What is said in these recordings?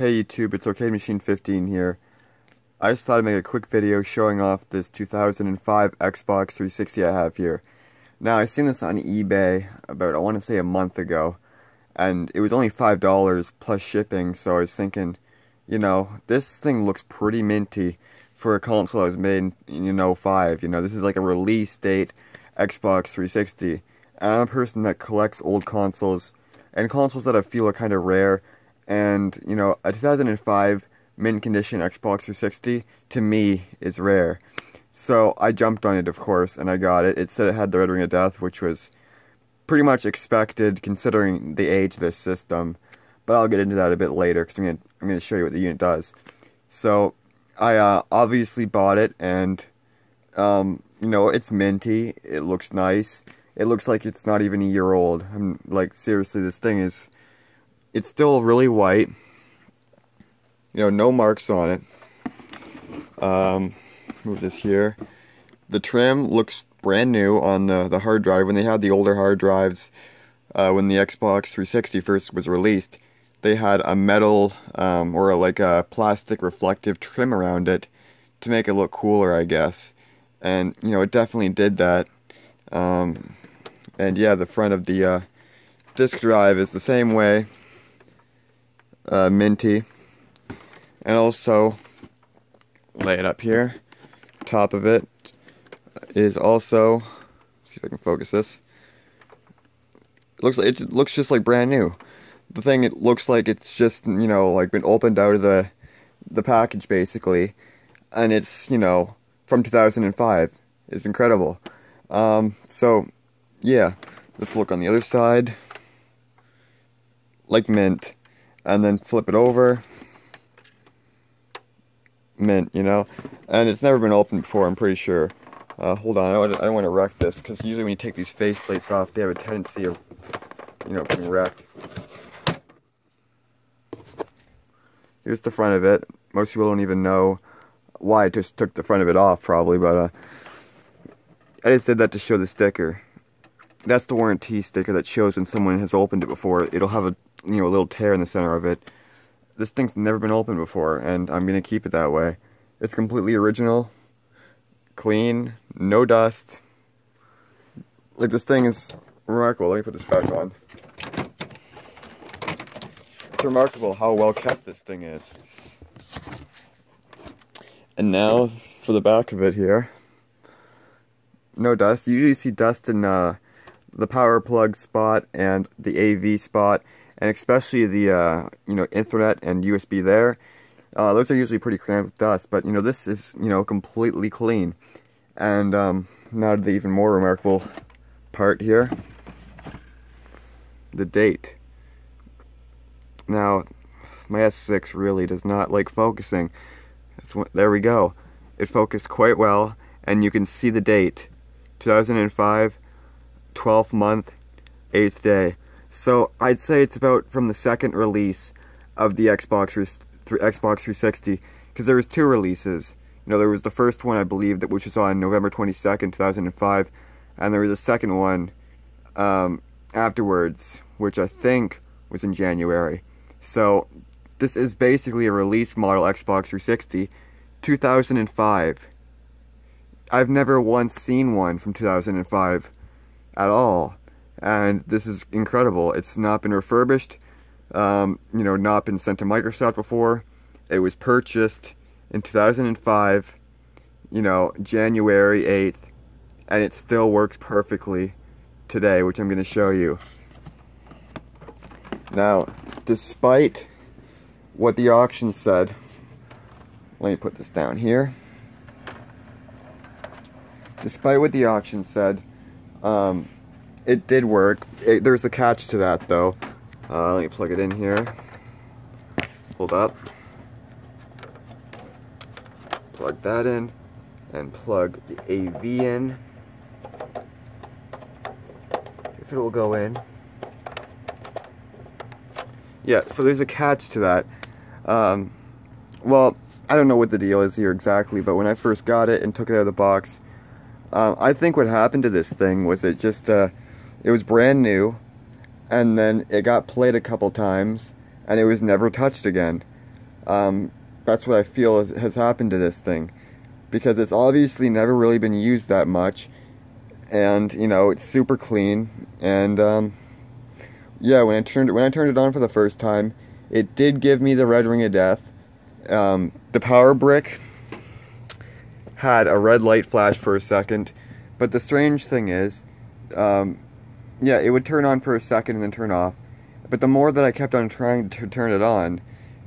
Hey YouTube, it's Arcade Machine 15 here. I just thought I'd make a quick video showing off this 2005 Xbox 360 I have here. Now, I seen this on eBay about, I want to say a month ago, and it was only $5 plus shipping, so I was thinking, you know, this thing looks pretty minty for a console that was made in 05. You know, this is like a release date Xbox 360. And I'm a person that collects old consoles, and consoles that I feel are kind of rare, and, you know, a 2005 mint condition Xbox 360 to me is rare. So I jumped on it, of course, and I got it. It said it had the Red Ring of Death, which was pretty much expected considering the age of this system. But I'll get into that a bit later because I'm going to I'm gonna show you what the unit does. So I uh, obviously bought it, and, um, you know, it's minty. It looks nice. It looks like it's not even a year old. I'm like, seriously, this thing is it's still really white. You know, no marks on it. Um, move this here. The trim looks brand new on the, the hard drive. When they had the older hard drives, uh, when the Xbox 360 first was released, they had a metal um, or like a plastic reflective trim around it to make it look cooler, I guess. And, you know, it definitely did that. Um, and yeah, the front of the uh, disk drive is the same way uh, minty. And also, lay it up here. Top of it is also, see if I can focus this. It looks like it looks just like brand new. The thing it looks like it's just you know like been opened out of the the package basically, and it's you know from 2005. It's incredible. Um, so yeah, let's look on the other side. Like mint and then flip it over. Mint, you know? And it's never been opened before, I'm pretty sure. Uh, hold on, I don't, don't want to wreck this, because usually when you take these face plates off, they have a tendency of, you know, being wrecked. Here's the front of it. Most people don't even know why I just took the front of it off, probably, but uh, I just did that to show the sticker. That's the warranty sticker that shows when someone has opened it before. It'll have a you know, a little tear in the center of it. This thing's never been opened before, and I'm going to keep it that way. It's completely original, clean, no dust. Like, this thing is remarkable. Let me put this back on. It's remarkable how well kept this thing is. And now, for the back of it here. No dust. You usually see dust in uh, the power plug spot and the AV spot and especially the uh, you know Ethernet and USB there. Uh, those are usually pretty crammed with dust, but you know this is you know completely clean. And um, now the even more remarkable part here, the date. Now, my S6 really does not like focusing. What, there we go. It focused quite well, and you can see the date, 2005, 12th month, 8th day. So I'd say it's about from the second release of the Xbox Xbox 360 because there was two releases. You know, there was the first one I believe that which was on November 22nd, 2005, and there was a second one um, afterwards, which I think was in January. So this is basically a release model Xbox 360, 2005. I've never once seen one from 2005 at all and this is incredible. It's not been refurbished, um, you know, not been sent to Microsoft before. It was purchased in 2005, you know, January 8th, and it still works perfectly today, which I'm going to show you. Now, despite what the auction said, let me put this down here. Despite what the auction said, um, it did work. It, there's a catch to that though. Uh, let me plug it in here. Hold up. Plug that in. And plug the AV in. If it will go in. Yeah, so there's a catch to that. Um, well, I don't know what the deal is here exactly, but when I first got it and took it out of the box, um, I think what happened to this thing was it just, uh, it was brand new, and then it got played a couple times, and it was never touched again. Um, that's what I feel has, has happened to this thing. Because it's obviously never really been used that much. And, you know, it's super clean. And, um, yeah, when I turned when I turned it on for the first time, it did give me the red ring of death. Um, the power brick had a red light flash for a second, but the strange thing is, um, yeah, it would turn on for a second and then turn off. But the more that I kept on trying to turn it on,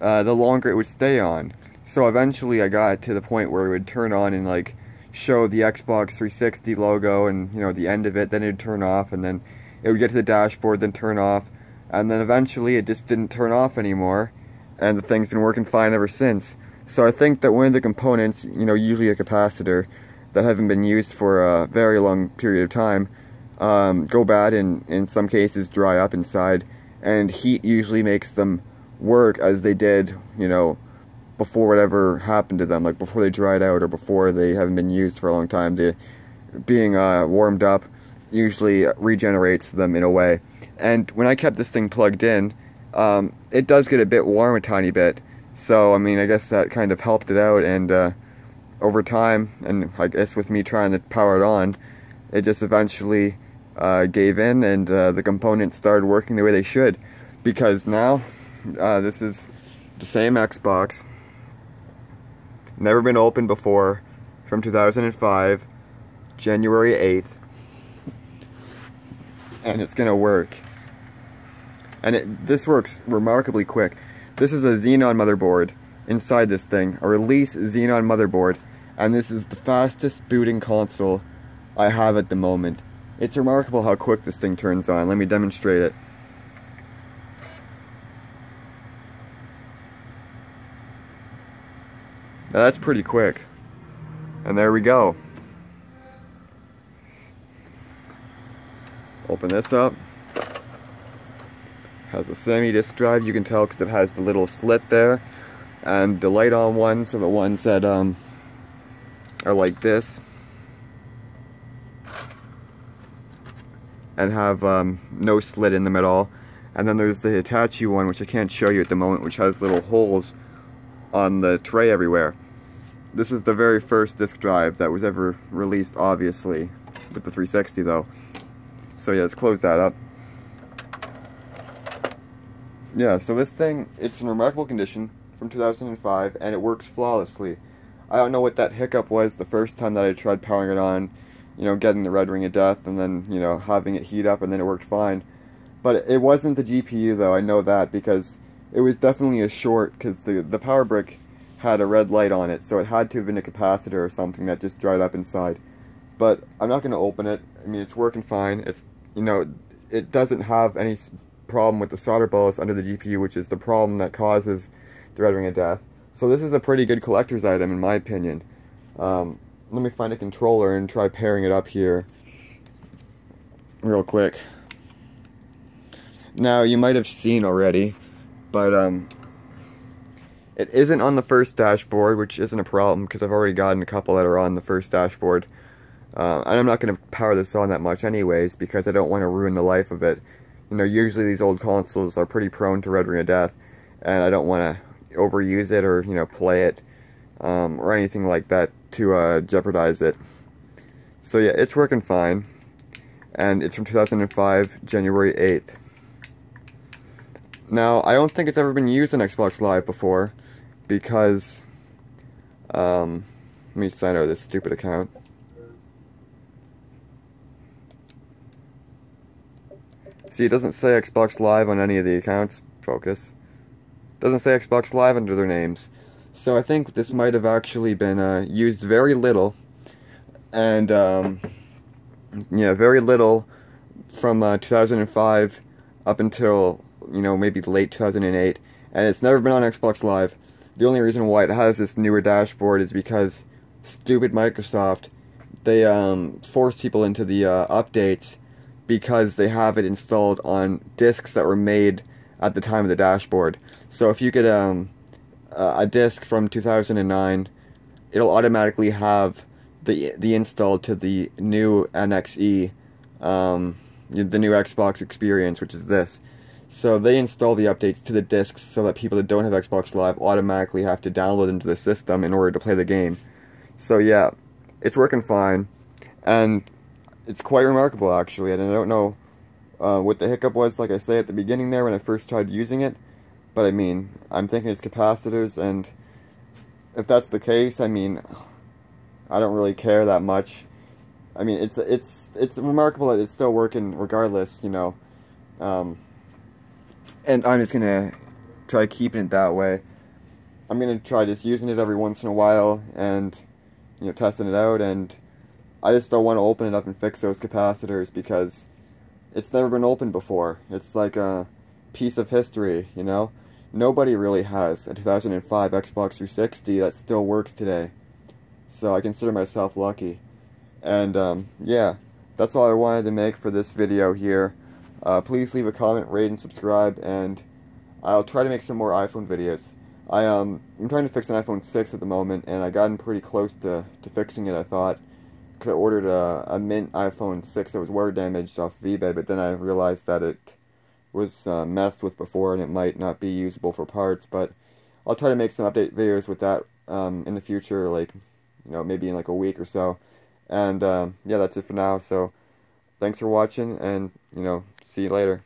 uh, the longer it would stay on. So eventually I got to the point where it would turn on and like show the Xbox 360 logo and you know the end of it, then it would turn off and then it would get to the dashboard, then turn off, and then eventually it just didn't turn off anymore, and the thing's been working fine ever since. So I think that one of the components, you know, usually a capacitor, that haven't been used for a very long period of time, um, go bad and in some cases dry up inside, and heat usually makes them work as they did, you know, before whatever happened to them, like before they dried out or before they haven't been used for a long time. the being uh, warmed up usually regenerates them in a way. And when I kept this thing plugged in, um, it does get a bit warm a tiny bit. So, I mean, I guess that kind of helped it out. And uh, over time, and I guess with me trying to power it on, it just eventually uh, gave in and uh, the components started working the way they should. Because now, uh, this is the same Xbox. Never been opened before from 2005, January 8th and it's gonna work. And it, this works remarkably quick. This is a Xenon motherboard inside this thing, a release Xenon motherboard, and this is the fastest booting console I have at the moment. It's remarkable how quick this thing turns on. Let me demonstrate it. Now that's pretty quick. And there we go. Open this up. Has a semi disk drive, you can tell because it has the little slit there. And the Lite-On ones are the ones that um, are like this. And have um, no slit in them at all. And then there's the Hitachi one, which I can't show you at the moment, which has little holes on the tray everywhere. This is the very first disk drive that was ever released, obviously, with the 360 though. So yeah, let's close that up. Yeah, so this thing, it's in remarkable condition from 2005, and it works flawlessly. I don't know what that hiccup was the first time that I tried powering it on, you know, getting the red ring of death, and then, you know, having it heat up, and then it worked fine. But it wasn't the GPU, though, I know that, because it was definitely a short, because the, the power brick had a red light on it, so it had to have been a capacitor or something that just dried up inside. But I'm not going to open it. I mean, it's working fine. It's, you know, it doesn't have any problem with the solder balls under the GPU, which is the problem that causes the red ring of death. So this is a pretty good collector's item, in my opinion. Um, let me find a controller and try pairing it up here real quick. Now, you might have seen already, but um, it isn't on the first dashboard, which isn't a problem because I've already gotten a couple that are on the first dashboard. Uh, and I'm not going to power this on that much anyways because I don't want to ruin the life of it. You know, usually these old consoles are pretty prone to Red Ring of Death, and I don't want to overuse it or, you know, play it um, or anything like that to uh, jeopardize it. So yeah, it's working fine, and it's from 2005, January 8th. Now, I don't think it's ever been used on Xbox Live before, because, um, let me sign out of this stupid account. See, it doesn't say Xbox Live on any of the accounts. Focus. Doesn't say Xbox Live under their names. So I think this might have actually been uh, used very little. And, um, yeah, very little from uh, 2005 up until, you know, maybe late 2008. And it's never been on Xbox Live. The only reason why it has this newer dashboard is because stupid Microsoft, they um, forced people into the uh, updates because they have it installed on disks that were made at the time of the dashboard. So if you get um, a disk from 2009, it'll automatically have the the install to the new NXE, um, the new Xbox experience, which is this. So they install the updates to the discs so that people that don't have Xbox Live automatically have to download into the system in order to play the game. So yeah, it's working fine, and it's quite remarkable actually. And I don't know uh, what the hiccup was, like I say at the beginning there when I first tried using it. But I mean, I'm thinking it's capacitors, and if that's the case, I mean, I don't really care that much. I mean, it's it's it's remarkable that it's still working regardless, you know. Um, and I'm just gonna try keeping it that way. I'm gonna try just using it every once in a while and you know testing it out, and I just don't want to open it up and fix those capacitors because it's never been opened before. It's like a piece of history, you know. Nobody really has a 2005 Xbox 360 that still works today. So I consider myself lucky. And um, yeah, that's all I wanted to make for this video here. Uh, please leave a comment, rate, and subscribe, and I'll try to make some more iPhone videos. I, um, I'm trying to fix an iPhone 6 at the moment, and I gotten pretty close to, to fixing it, I thought, because I ordered a, a mint iPhone 6 that was wear damaged off of eBay, but then I realized that it was uh, messed with before, and it might not be usable for parts, but I'll try to make some update videos with that um, in the future, like, you know, maybe in like a week or so. And um, yeah, that's it for now. So thanks for watching, and you know, see you later.